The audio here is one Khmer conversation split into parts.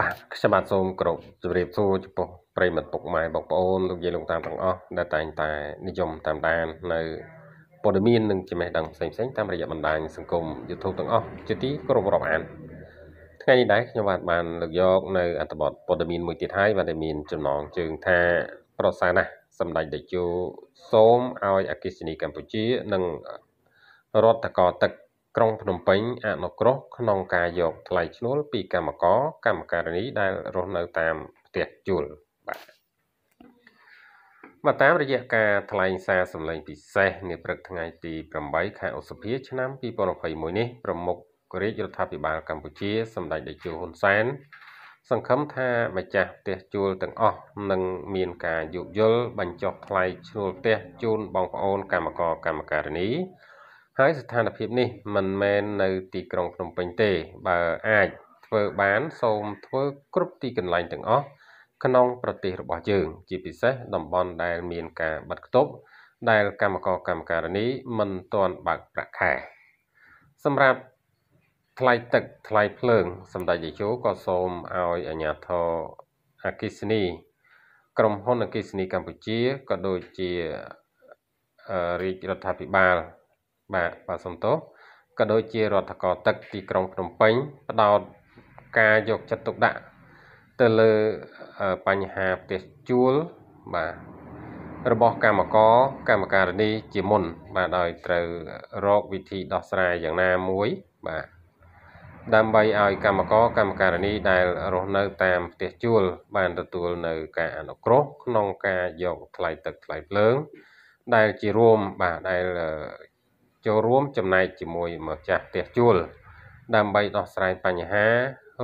បាទខ្ញុំបាទសូមគោរពជម្រាបសួរចំពោះប្រិយមិត្តពុកម៉ែបងប្អូនលោកយាយលោកតាទាំងអស់ដែលតែងតែនិយមតាមដាននៅព័ត៌មាននិងចំណេះដឹងផ្សេងៗតាមរយៈបណ្ដាញសង្គម YouTube ទាំងអស់ជាទីគោរពរាប់អានថ្ងៃនេះដែរខ្ញុំបាទបានលើកយកនៅអត្ថបទព័ត៌មានមួយទៀតហើយបាទដែលមានចំណងជើងថាប្រសាណាស់សម្ដេចតេជោសូមឲ្យអគិសនីកម្ពុជា និងរដ្ឋកោទឹក ក្រុងភ្នំពេញអនុគ្រោះក្នុងការយកថ្លៃឈ្នួលពីកម្មករកម្មការិនីដែលរស់នៅតាមផ្ទះជួលបាទមកតាមរយៈការថ្លែងសារសម្លេងពិសេសនាព្រឹកថ្ងៃទី8ខែឧសភា ឆ្នាំ2021នេះប្រមុខរាជរដ្ឋាភិបាលកម្ពុជាសម្ដេចតេជោហ៊ុនសែនសង្ឃឹមថាម្ចាស់ផ្ទះជួលទាំងអស់នឹងមានការយោគយល់បញ្ចុះថ្លៃឈ្នួលផ្ទះជូនបងប្អូនកម្មករកម្មការិនី ហើយស្ថានភាពនេះមិនមែននៅទីក្រុងភ្នំពេញទេ បើអាចធ្វើបានសូមធ្វើគ្រប់ទីកន្លែងទាំងអស់ក្នុងប្រទេសរបស់យើង ជាពិសេសតំបន់ដែលមានការបិទគប់ដែលកម្មករកម្មការិនីមិនទាន់បើកប្រាក់ខែសម្រាប់ថ្លៃទឹកថ្លៃភ្លើងសម្ដេចតេជោក៏សូមឲ្យអាជ្ញាធរអគិសនីក្រុមហ៊ុនអគិសនីកម្ពុជាក៏ដូចជារាជរដ្ឋាភិបាល បាទបាទសំទោសក៏ដូចជារដ្ឋកោទឹកទីក្រុងភ្នំពេញផ្ដោតការយកចិត្តទុកដាក់ទៅលើបញ្ហាផ្ទះជួលបាទរបស់កម្មករកម្មការិនីជាមុន បាទដោយត្រូវរកវិធីដោះស្រាយយ៉ាងណាមួយបាទដើម្បីឲ្យកម្មករកម្មការិនីដែលរស់នៅតាមផ្ទះជួល បានទទួលនៅការអនុគ្រោះក្នុងការយកថ្លៃទឹកថ្លៃភ្លើង ដែលជារួមបាទដែល ចូលរួមចំណែកជាមួយម្ចាស់ផ្ទះជួល ដើម្បីដោះស្រាយបញ្ហា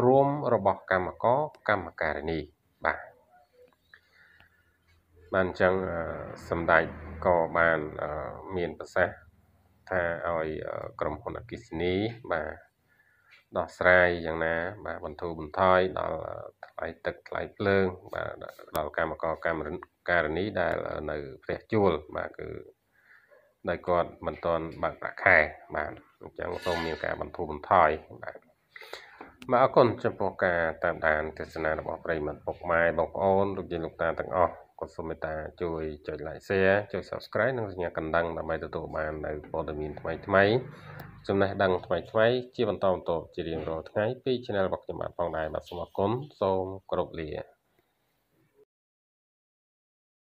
រួមរបស់កម្មករកម្មការិនីបាទបានអញ្ចឹងសម្ដេចក៏បានមានប្រសាសន៍ថាឲ្យក្រុមហ៊ុនអគិសនីបាទដោះស្រាយយ៉ាងណាបាទបន្ធូរបន្ថយដល់ថ្លៃទឹកថ្លៃភ្លើងបាទដល់កម្មករកម្មការិនីដែលនៅផ្ទះជួលបាទគឺ ដោយគាត់មិនទាន់បើកប្រាក់ខែបាទអញ្ចឹងសូមមានការបន្ធូរបន្ថយបាទបាទអរគុណចំពោះការតាមដានទស្សនារបស់ប្រិយមិត្តពុកម៉ែបងប្អូនលោកយាយលោកតាទាំងអស់ក៏សូមមេត្តាជួយចុច like share ចុច subscribe និងសញ្ញាកណ្ដឹងដើម្បីទទួលបាននៅព័ត៌មានថ្មីថ្មីចំណេះដឹងថ្មីថ្មីជាបន្តបន្ទាប់ជារៀងរាល់ថ្ងៃពី Channel របស់ខ្ញុំបាទផងដែរបាទសូមអរគុណសូមគោរពលា